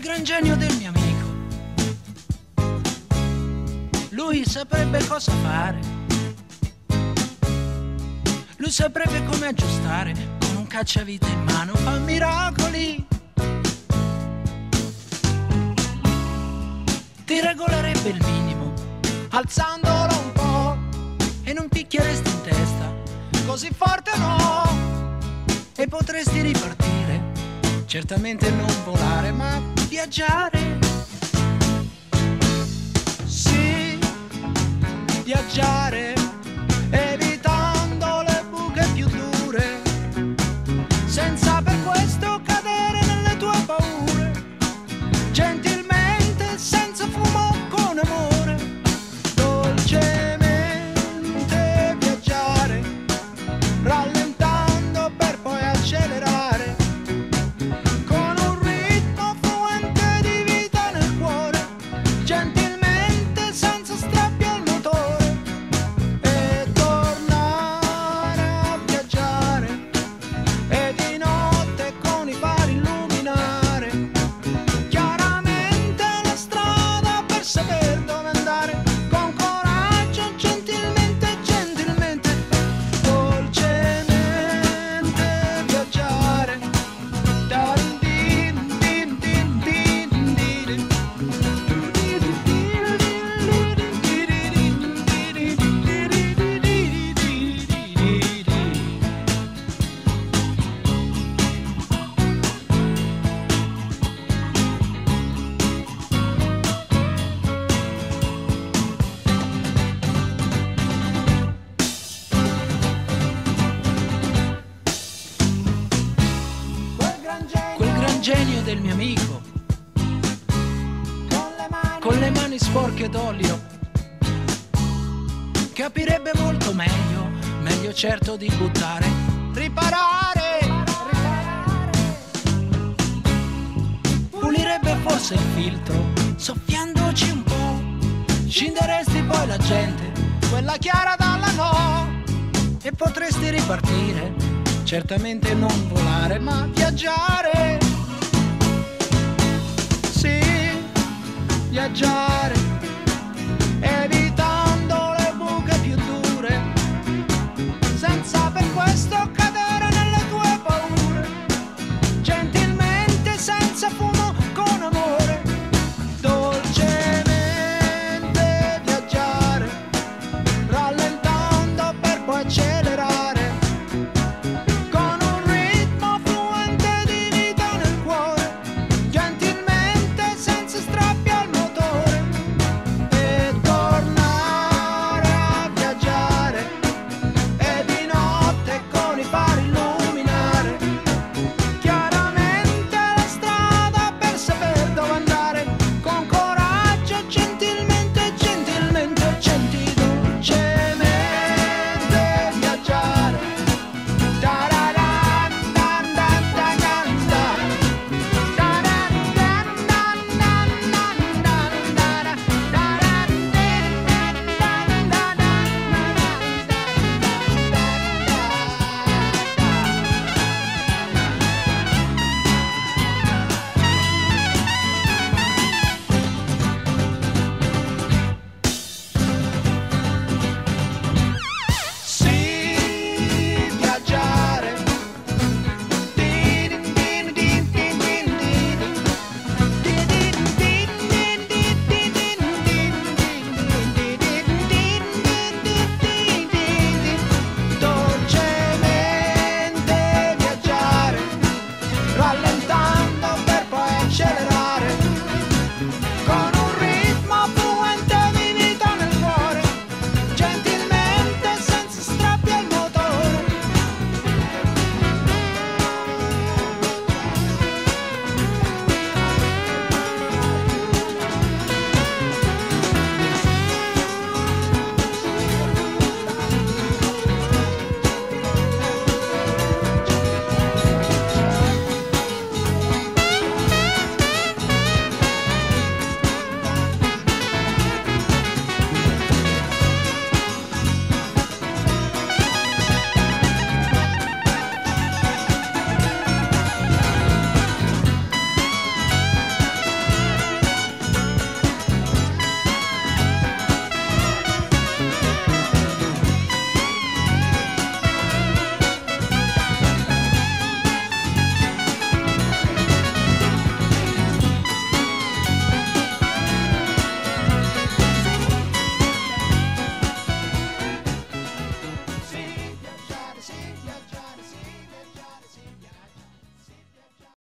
gran genio del mio amico. Lui saprebbe cosa fare. Lui saprebbe come aggiustare con un cacciavite in mano, fa miracoli. Ti regolerebbe il minimo, alzandolo un po' e non picchieresti in testa, così forte no. E potresti ripartire, certamente non volare, ma viaggiare. Sì, viaggiare, del mio amico, con le mani sporche d'olio, capirebbe molto meglio, meglio certo di buttare, riparare, pulirebbe forse il filtro, soffiandoci un po', scinderesti poi la gente, quella chiara dalla no, e potresti ripartire, certamente non volare, ma viaggiare. Viaggiare, evitando